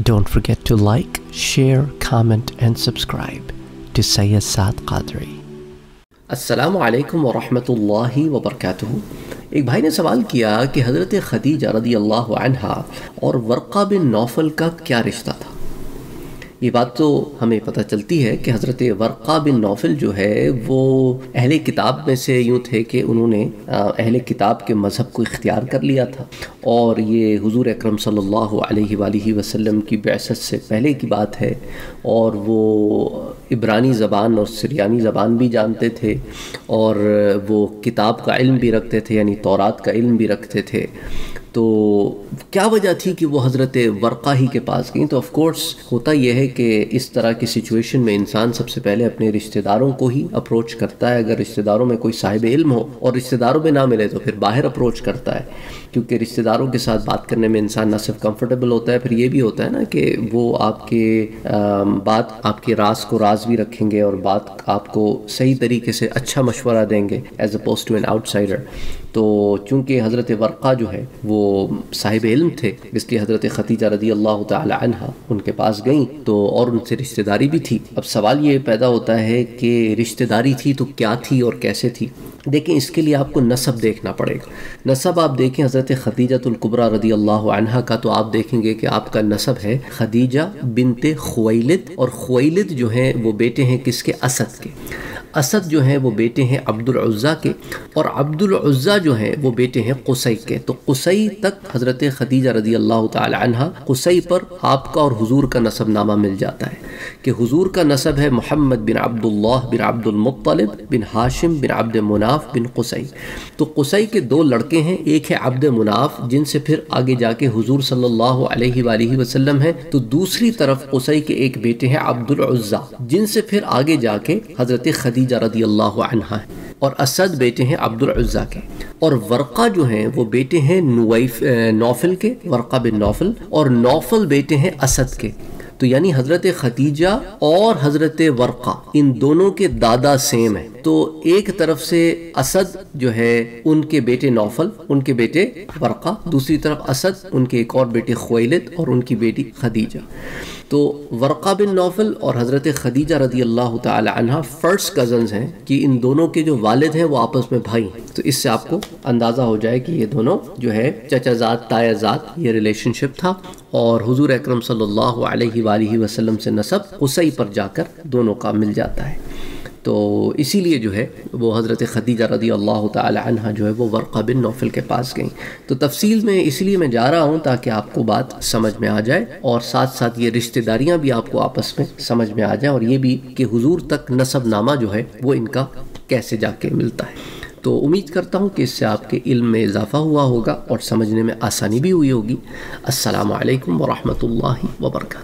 Don't forget to like, share, comment, and subscribe to Sayyid Saad Qadri. अस्सलाम वालेकुम वरहमतुल्लाहि वबरकातुहू एक भाई ने सवाल किया कि हज़रत खदीजा रदी अल्लाह अन्हा और वर्क़ा बिन नौफल का क्या रिश्ता था? ये बात तो हमें पता चलती है कि हज़रत वर्क़ा बिन नौफल जो है वो अहले किताब में से यूँ थे कि उन्होंने अहले किताब के मज़हब को इख्तियार कर लिया था। और ये हुजूर अकरम सल्लल्लाहु अलैहि वसल्लम की बैसत से पहले की बात है और वो इब्रानी ज़बान और सिरियानी ज़बान भी जानते थे और वो किताब का इल्म भी रखते थे, यानी तौरात का इल्म भी रखते थे। तो क्या वजह थी कि वो हज़रत वर्क़ा ही के पास गई? तो ऑफ़ कोर्स होता यह है कि इस तरह की सिचुएशन में इंसान सबसे पहले अपने रिश्तेदारों को ही अप्रोच करता है। अगर रिश्तेदारों में कोई साहिब इल्म हो और रिश्तेदारों में ना मिले तो फिर बाहर अप्रोच करता है, क्योंकि रिश्तेदारों के साथ बात करने में इंसान ना सिर्फ़ कंफर्टेबल होता है, फिर ये भी होता है ना कि वो आपके बात आपके रास को राज भी रखेंगे और बात आपको सही तरीके से अच्छा मशवरा देंगे as oppose to an outsider तो चूँकि हज़रत वर्क़ा जो है, वो साहिब इल्म थे इसलिए हज़रत ख़तीजा रदी अल्लाह तहा उनके पास गई तो और उनसे रिश्तेदारी भी थी। अब सवाल ये पैदा होता है कि रिश्तेदारी थी तो क्या थी और कैसे थी? देखें इसके लिए आपको नसब देखना पड़ेगा। नसब आप देखें हज़रत ख़दीजतुल्कुबरा रदी अल्लाह का तो आप देखेंगे कि आपका नसब है खदीजा बिनते खुवैलिद, और खुवैलिद जो हैं, वो बेटे हैं किसके? असद के। असद जो हैं वो बेटे हैं अब्दुल अब्दुल्ज़ा के और अब्दुल अब्दुल्ज़ा जो हैं वो बेटे हैं कुसई के। तो कुसई तक हज़रत खदीजा रदी अल्लाह तहा कुसई पर आपका और हुजूर का नसब नामा मिल जाता है कि हुजूर का नसब है मोहम्मद बिन अब्दुल्ला बिन अब्दुलमुत्तलिब बिन हाशिम बिन अब्द मुनाफ बिन कुसई तो कुसई के दो लड़के हैं, एक है अब्द मुनाफ, जिनसे फिर आगे जाके हुजूर सल्लल्लाहु अलैहि वसल्लम है। तो दूसरी तरफ़ कुसई के एक बेटे हैं अब्दुल्ज़ा जिनसे फिर आगे जाके हज़रत खदी खदीजा रदी अल्लाह है। और असद बेटे हैं अब्दुल्ज़ा के। और वर्क़ा जो हैं, वो बेटे हैं नुवैफ नौफल के, वर्क़ा बिन नौफल। और नौफल बेटे हैं असद के। तो यानी हज़रत खतीजा और हज़रत वर्क़ा, इन दोनों के दादा सेम है। तो एक तरफ़ से असद जो है, उनके बेटे नौफल, उनके बेटे वर्क़ा। दूसरी तरफ़ असद, उनके एक और बेटे खुवैलिद और उनकी बेटी खदीजा। तो वर्क़ा बिन नौफल और हज़रत खदीजा रदी अल्लाह तहा फ़र्स्ट कज़न्स हैं कि इन दोनों के जो वालिद हैं वो आपस में भाई हैं। तो इससे आपको अंदाज़ा हो जाए कि ये दोनों जो है चचाजात तायाजात ये रिलेशनशिप था और हुजूर अकरम सल्लल्लाहु अलैहि वसल्लम से नसब उसी पर जाकर दोनों का मिल जाता है। तो इसीलिए जो है वो हज़रत ख़दीजा रदी अल्लाह तहा जो है वो वर्क़ा बिन नौफल के पास गई। तो तफसील में इसलिए मैं जा रहा हूँ ताकि आपको बात समझ में आ जाए और साथ साथ ये रिश्तेदारियाँ भी आपको आपस में समझ में आ जाए और ये भी कि हुजूर तक नसब नामा जो है वो इनका कैसे जाके मिलता है। तो उम्मीद करता हूँ कि इससे आपके इल्म में इजाफ़ा हुआ होगा और समझने में आसानी भी हुई होगी। असलकम वरहमल वर्का